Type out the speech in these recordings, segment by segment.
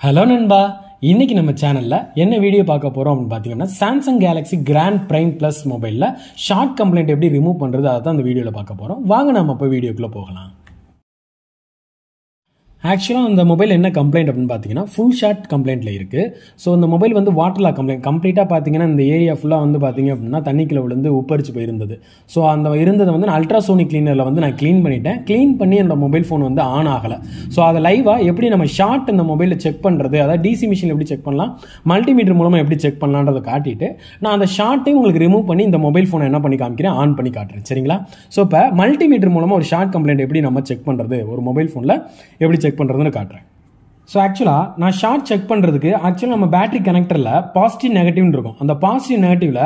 Hello நண்பா. இன்னைக்கு நம்ம சேனலில் என்ன வீடியோ பார்க்க போகிறோம் அப்படின்னு பார்த்தீங்கன்னா Samsung Galaxy Grand Prime plus மொபைலில் ஷார்ட் கம்ப்ளைண்ட் எப்படி ரிமூவ் பண்ணுறது அதை தான் அந்த வீடியோவில் பார்க்க போகிறோம் வாங்க நம்ம இப்போ வீடியோக்குள்ளே போகலாம். ஆக்சுவலாக அந்த மொபைல் என்ன கம்ப்ளைண்ட் அப்படின்னு பார்த்தீங்கன்னா ஃபுல் ஷார்ட் கம்ப்ளைண்ட்டில் இருக்குது ஸோ இந்த மொபைல் வந்து வாட்டர்லா கம்ப்ளைண்ட் கம்ப்ளீட்டாக பார்த்தீங்கன்னா இந்த ஏரியா ஃபுல்லாக வந்து பார்த்தீங்க அப்படின்னா தண்ணிக்குள்ள விழுந்து உப்பரிச்சு போயிருந்தது. ஸோ அந்த இருந்ததை வந்து நான் அல்ட்ராசோனிக் கிளீனரில் வந்து நான் க்ளீன் பண்ணிட்டேன். க்ளீன் பண்ணி என்னோட மொபைல் ஃபோன் வந்து ஆன் ஆகலை. ஸோ அதை லைவாக எப்படி நம்ம ஷார்ட் இந்த மொபைலில் செக் பண்ணுறது அதாவது டிசி மிஷினில் எப்படி செக் பண்ணலாம்? மல்டிமீட்டர் மூலமாக எப்படி செக் பண்ணலான்றதை காட்டிட்டு நான் அந்த ஷார்ட்டையும் உங்களுக்கு ரிமூவ் பண்ணி இந்த மொபைல் ஃபோனை என்ன பண்ணி காமிக்கிறேன்? ஆன் பண்ணி காட்டுறேன். சரிங்களா? ஸோ இப்போ மல்டிமீட்டர் மூலமாக ஒரு ஷார்ட் கம்ப்ளைண்ட் எப்படி நம்ம செக் பண்ணுறது ஒரு மொபைல் ஃபோனில் எப்படி செக் செக் பண்ணுறதுன்னு காட்டுறேன். ஸோ ஆக்சுவலாக நான் ஷார்ட் செக் பண்ணுறதுக்கு ஆக்சுவலாக நம்ம பேட்டரி கனெக்டரில் பாசிட்டிவ் நெகட்டிவ்னு இருக்கும். அந்த பாசிட்டிவ் நெகட்டிவில்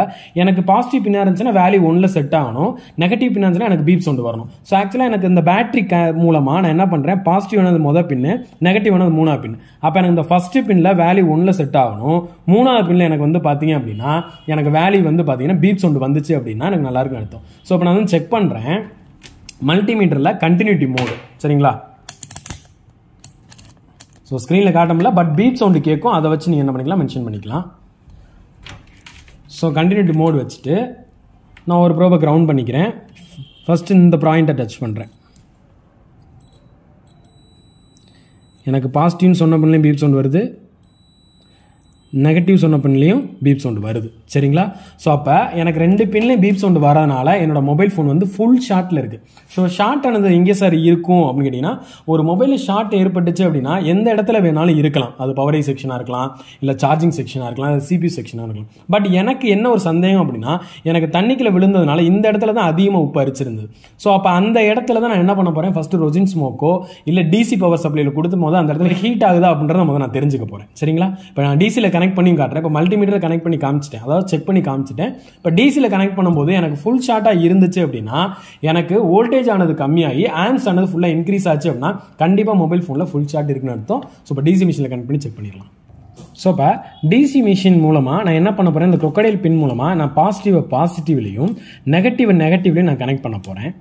எனக்கு பாசிட்டிவ் பின்னாக இருந்துச்சுன்னா வேல்யூ ஒன்றில் செட் ஆகணும். நெகட்டிவ் பின்னா இருந்துச்சுன்னா எனக்கு பீப் சவுண்ட் வரணும். ஸோ ஆக்சுவலாக எனக்கு இந்த பேட்டரி க மூலமாக நான் என்ன பண்ணுறேன் பாசிட்டிவ் ஆனது மொதல் பின்னு நெகட்டிவ் ஆனது மூணாவது பின் அப்போ எனக்கு இந்த ஃபஸ்ட்டு பின்னில் வேல்யூ ஒன்றில் செட் ஆகணும். மூணாவது பின்னில் எனக்கு வந்து பார்த்தீங்க அப்படின்னா எனக்கு வேல்யூ வந்து பார்த்தீங்கன்னா பீப் சவுண்ட் வந்துச்சு அப்படின்னா எனக்கு நல்லாயிருக்கும் அர்த்தம். ஸோ இப்போ நான் வந்து செக் பண்ணுறேன் மல்டிமீட்டரில் கண்டினியூட்டி மோடு சரிங்களா? ஸோ ஸ்க்ரீனில் காட்ட முடியல பட் பீப் சவுண்டு கேட்கும் அதை வச்சு நீங்கள் என்ன பண்ணிக்கலாம் மென்ஷன் பண்ணிக்கலாம். ஸோ கண்டினியூட்டி மோட் வச்சுட்டு நான் ஒரு ப்ரோபை கிரவுண்ட் பண்ணிக்கிறேன். ஃபஸ்ட்டு இந்த பாயிண்ட்டை டச் பண்ணுறேன் எனக்கு பாசிட்டிவ்னு சொன்ன பண்ணலையும் பீப் சவுண்ட் வருது. நெகட்டிவ் சொன்ன பின்லேயும் பீப் சவுண்ட் வருது. சரிங்களா? ஸோ அப்போ எனக்கு ரெண்டு பின்லேயும் பீப் சவுண்டு வரதுனால என்னோட மொபைல் ஃபோன் வந்து ஃபுல் ஷார்ட்டில் இருக்குது ஸோ ஷார்ட் ஆனது எங்கே சார் இருக்கும் அப்படின்னு கேட்டிங்கன்னா ஒரு மொபைலில் ஷார்ட் ஏற்பட்டுச்சு அப்படின்னா எந்த இடத்துல வேணாலும் இருக்கலாம். அது பவர் செக்ஷனாக இருக்கலாம் இல்லை சார்ஜிங் செக்ஷனாக இருக்கலாம் இல்லை சிபி செக்ஷனாக இருக்கலாம். பட் எனக்கு என்ன ஒரு சந்தேகம் அப்படின்னா எனக்கு தண்ணிக்குள்ள விழுந்ததுனால இந்த இடத்துல தான் அதிகமாக உப்பு அரிச்சிருந்தது. ஸோ அப்போ அந்த இடத்துல தான் நான் என்ன பண்ண போகிறேன் ஃபஸ்ட்டு ரொஜின் ஸ்மோக்கோ இல்லை டிசி பவர் சப்ளையில் கொடுத்தும் போது அந்த இடத்துல ஹீட் ஆகுதா அப்படின்றத முதல்ல நான் தெரிஞ்சுக்க போகிறேன் சரிங்களா? இப்போ நான் டிசியில் கனெக்ட் பண்ணி காட்டுறேன். இப்போ மல்டிமீட்டர் கனெக்ட் பண்ணி காமிச்சிட்டேன். அதாவது செக் பண்ணி காமிச்சிட்டேன். இப்போ டிசியில் கனெக்ட் பண்ணும்போது எனக்கு ஃபுல் ஷார்ட்டாக இருந்துச்சு அப்படின்னா எனக்கு வோல்டேஜ் ஆனது கம்மியாகி ஆம்ஸ் ஆனது ஃபுல்லாக இன்க்ரீஸ் ஆச்சு அப்படின்னா கண்டிப்பாக மொபைல் ஃபோனில் ஃபுல் ஷார்ட் இருக்குன்னு அர்த்தம். ஸோ இப்போ டிசி மிஷினில் கனெக்ட் பண்ணி செக் பண்ணிடலாம். ஸோ இப்போ டிசி மிஷின் மூலமாக நான் என்ன பண்ண போகிறேன் இந்த crocodile பின் மூலமாக நான் பாசிட்டிவை பாசிட்டிவ்லையும் நெகட்டிவ் நெகட்டிவ்லையும் நான் கனெக்ட் பண்ண போகிறேன்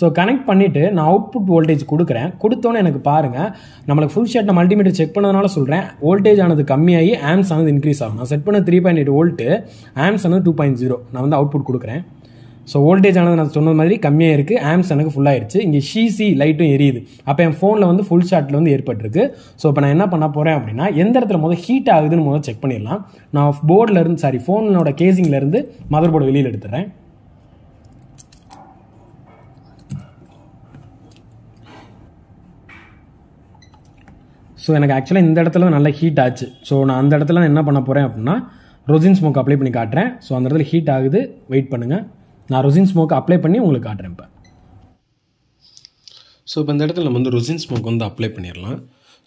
ஸோ கனெக்ட் பண்ணிவிட்டு நான் அவுட்புட் வோல்டேஜ் கொடுக்குறேன். கொடுத்தோன்னே எனக்கு பாருங்கள் நம்மளுக்கு ஃபுல் ஷாட் நான் மல்டிமீட்டர் செக் பண்ணதுனால சொல்கிறேன் வோல்டேஜ் ஆனது கம்மியாகி ஆம்ஸ் ஆனது இன்க்ரீஸ் ஆகும். நான் செட் பண்ண three point eight volt amps ஆனது டூ பாயிண்ட் ஜீரோ நான் வந்து அவுட்புட் கொடுக்குறேன். ஸோ வோல்டேஜ் ஆனது நான் சொன்ன மாதிரி கம்மியாக இருக்குது ஆம்ஸ் எனக்கு ஃபுல்லாகிடுச்சு இங்கே ஷிசி லைட்டும் எரியுது. அப்போ என் ஃபோனில் வந்து ஃபுல் ஷாட்டில் வந்து ஏற்பட்டிருக்கு. ஸோ இப்போ நான் என்ன பண்ண போகிறேன் அப்படின்னா எந்த இடத்துல முதல் ஹீட் ஆகுதுன்னு முதல் செக் பண்ணிடலாம். நான் போர்டில் இருந்து சாரி ஃபோனோட கேசிங்லேருந்து மதர் போர்டு வெளியில் எடுத்துறேன் ஸோ எனக்கு ஆக்சுவலாக இந்த இடத்துல நல்ல ஹீட் ஆச்சு. ஸோ நான் அந்த இடத்துல என்ன பண்ண போகிறேன் அப்படின்னா ரொசின் ஸ்மோக் அப்ளை பண்ணி காட்டுறேன். ஸோ அந்த இடத்துல ஹீட் ஆகுது. வெயிட் பண்ணுங்கள் நான் ரொசின் ஸ்மோக் அப்ளை பண்ணி உங்களுக்கு காட்டுறேன் இப்போ. ஸோ இப்போ இந்த இடத்துல நம்ம வந்து ரொசின் ஸ்மோக் வந்து அப்ளை பண்ணிடலாம்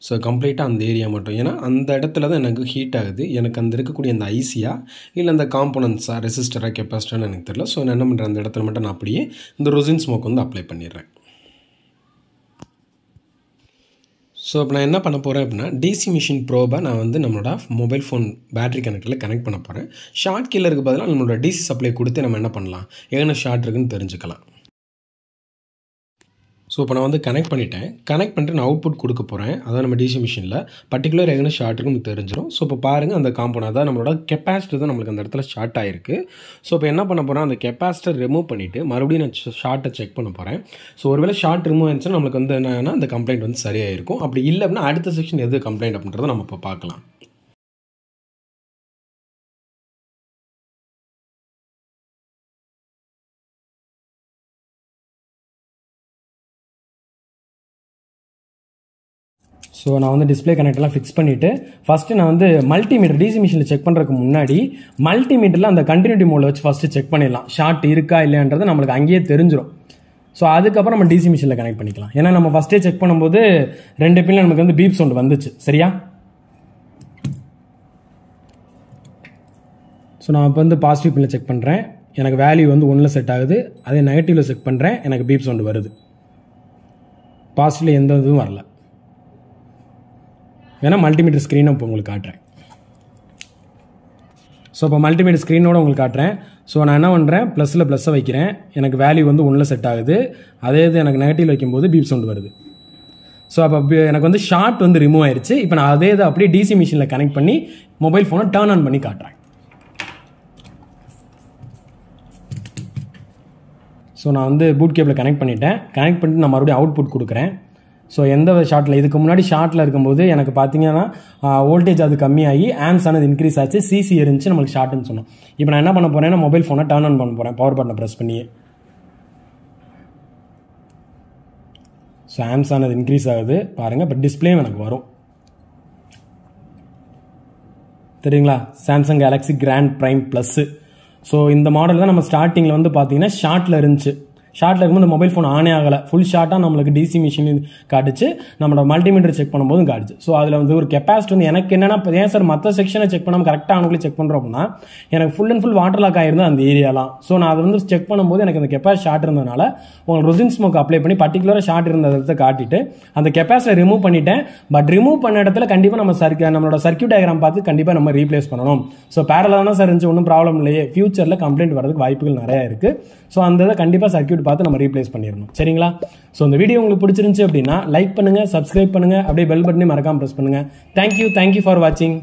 ஸோ கம்ப்ளீட்டாக அந்த ஏரியா மட்டும். ஏன்னா அந்த இடத்துல தான் எனக்கு ஹீட் ஆகுது. எனக்கு அந்த இருக்கக்கூடிய அந்த ஐசியா இல்லை அந்த காம்போனன்ஸாக ரெசிஸ்டராக கெப்பாசிட்டான்னு எனக்கு தெரியல. ஸோ நான் என்ன பண்ணுறேன் அந்த இடத்துல மட்டும் நான் அப்படியே இந்த ரொசின் ஸ்மோக் வந்து அப்ளை பண்ணிடுறேன். ஸோ இப்போ நான் என்ன பண்ண போகிறேன் அப்படின்னா டிசி மிஷின் ப்ரோபை நான் வந்து நம்மளோட மொபைல் ஃபோன் பேட்டரி கனெக்டரில் கனெக்ட் பண்ண போகிறேன் ஷார்ட் கீழருக்கு பதிலாக நம்மளோட டிசி சப்ளை கொடுத்து நம்ம என்ன பண்ணலாம்? எங்கே ஷார்ட் இருக்குன்னு தெரிஞ்சுக்கலாம். ஸோ இப்போ நான் வந்து கனெக்ட் பண்ணிட்டேன். கனெக்ட் பண்ணிட்டு நான் அவுட்புட் கொடுக்க போகிறேன் அதான் நம்ம டிசி மிஷினில் பர்டிகுலர் எங்கே ஷார்ட் நமக்கு தெரிஞ்சிடும் ஸோ இப்போ பாருங்கள் அந்த காம்பவுண்ட் அதான் நம்மளோட கெப்பாசிட்டர் தான் நம்மளுக்கு அந்த இடத்துல ஷார்ட் ஆகிருக்கு ஸோ இப்போ என்ன பண்ண போகிறேன் அந்த கெப்பாசிட்டர் ரிமூவ் பண்ணிவிட்டு மறுபடியும் நான் ஷார்ட்டை செக் பண்ண போகிறேன் ஸோ ஒருவேளை ஷார்ட் ரிமூவ் ஆச்சுன்னா நம்மளுக்கு வந்து என்னன்னா அந்த கம்ப்ளைண்ட் வந்து சரியாக இருக்கும் அப்படி இல்லை அப்படின்னா அடுத்த செக்ஷன் எது கம்ப்ளைண்ட் அப்படின்றத நம்ம இப்போ பார்க்கலாம். ஸோ நான் வந்து டிஸ்பிளே கனெக்டெல்லாம் ஃபிக்ஸ் பண்ணிவிட்டு ஃபஸ்ட்டு நான் வந்து மல்டிமீட்டர் டிசி மிஷினில் செக் பண்ணுறதுக்கு முன்னாடி மல்டிமீட்டரில் அந்த கண்டினியூட்டி மோடில் வச்சு ஃபஸ்ட்டு செக் பண்ணிடலாம். ஷார்ட் இருக்கா இல்லையான்றது நம்மளுக்கு அங்கேயே தெரிஞ்சிடும் ஸோ அதுக்கப்புறம் நம்ம டிசி மிஷினில் கனெக்ட் பண்ணிக்கலாம். ஏன்னா நம்ம ஃபஸ்ட்டே செக் பண்ணும்போது ரெண்டு பின்ல நமக்கு வந்து பீப் சவுண்ட் வந்துச்சு. சரியா? ஸோ நான் இப்போ வந்து பாசிட்டிவ் பின்னில் செக் பண்ணுறேன் எனக்கு வேல்யூ வந்து ஒன்றில் செட் ஆகுது. அதே நெகட்டிவில் செக் பண்ணுறேன் எனக்கு பீப் சவுண்ட் வருது. பாசிட்டிவில் எந்த இதுவும் வரல. வேணால் மல்டிமீட்டர் ஸ்க்ரீனை இப்போ உங்களுக்கு காட்டுறேன். ஸோ இப்போ மல்டிமீட்டர் ஸ்க்ரீனோட உங்களுக்கு காட்டுறேன். ஸோ நான் என்ன பண்ணுறேன் ப்ளஸில் ப்ளஸ்ஸை வைக்கிறேன். எனக்கு வேல்யூ வந்து ஒன்றில் செட் ஆகுது. அதே இது எனக்கு நெகட்டிவ் வைக்கும்போது பீப் சவுண்ட் வருது. ஸோ அப்போ எனக்கு வந்து ஷார்ட் வந்து ரிமூவ் ஆயிடுச்சு இப்போ நான் அதே இதை அப்படியே டிசி மிஷினில் கனெக்ட் பண்ணி மொபைல் ஃபோனை டேர்ன் ஆன் பண்ணி காட்டுறேன். ஸோ நான் வந்து பூட் கேபிள் கனெக்ட் பண்ணிட்டேன். கனெக்ட் பண்ணிட்டு நான் மறுபடியும் அவுட்புட் கொடுக்குறேன். ஸோ எந்த ஷார்ட்டில் இதுக்கு முன்னாடி ஷார்ட்டில் இருக்கும்போது எனக்கு பார்த்தீங்கன்னா வோல்டேஜ் அது கம்மியாகி ஆம்ஸ் ஆனது இன்க்ரீஸ் ஆச்சு சிசி இருந்துச்சு நம்மளுக்கு ஷார்ட்னு சொன்னோம். இப்போ நான் என்ன பண்ண போகிறேன்னா மொபைல் ஃபோனை டர்ன் ஆன் பண்ண போகிறேன் பவர் பட்டனை ப்ரெஸ் பண்ணியே. ஸோ ஆம்ஸ் ஆனது இன்க்ரீஸ் ஆகுது பாருங்கள் இப்போ டிஸ்பிளேயும் எனக்கு வரும். தெரியுங்களா? Samsung Galaxy Grand Prime plus so இந்த மாடல் தான் நம்ம ஸ்டார்டிங்கில் வந்து பார்த்தீங்கன்னா ஷார்ட்டில் இருந்துச்சு. ஷார்ட்டில் இருக்கும்போது இந்த மொபைல் ஃபோன் ஆனே ஆகலை. ஃபுல் ஷார்ட்டாக நம்மளுக்கு டிசி மிஷின் காட்டுச்சு. நம்மளோட மல்டிமீட்டர் செக் பண்ணும்போதும் காட்டுச்சு. ஸோ அதில் வந்து ஒரு கெப்பாசிட்டி வந்து எனக்கு என்னென்னா இப்போ ஏன் சார் மற்ற செக்ஷனை செக் பண்ணாமல் கரெக்டாக அவங்களே செக் பண்ணுறோம் அப்படின்னா எனக்கு full and full water log ஆயிருந்தது அந்த ஏரியாலாம் ஸோ நான் அதை வந்து செக் பண்ணும்போது எனக்கு அந்த கெப்பாசிட்டி ஷார்ட் இருந்ததுனால உங்களுக்கு ரொசின் ஸ்மோக் அப்ளை பண்ணி பர்டிகுலராக ஷார்ட் இருந்த இடத்த காட்டிட்டு அந்த கெப்பாசிட்டி ரிமூவ் பண்ணிட்டேன். பட் ரிமூவ் பண்ண இடத்துல கண்டிப்பாக நம்ம சர்க்கு நம்மளோட சர்க்கியூட் டயக்ராம் பார்த்து கண்டிப்பாக நம்ம ரீப்ளேஸ் பண்ணணும். ஸோ பேரலாக தான் சார் இருந்துச்சு. ஒன்றும் ப்ராப்ளம் இல்லையே. ஃபியூச்சரில் கம்ப்ளைண்ட் வரதுக்கு வாய்ப்புகள் நிறையா இருக்குது ஸோ அந்த இதை கண்டிப்பாக சர்க்கியூட் பார்த்து நம்ம ரீப்ளேஸ் பண்ணிடணும். சரிங்களா? ஸோ இந்த வீடியோ உங்களுக்கு பிடிச்சிருந்துச்சு அப்படின்னா லைக் பண்ணுங்கள் சப்ஸ்கிரைப் பண்ணுங்கள் அப்படியே பெல் பட்டனே மறக்காம ப்ரெஸ் பண்ணுங்கள் தேங்க்யூ தேங்க்யூ ஃபார் வாட்சிங்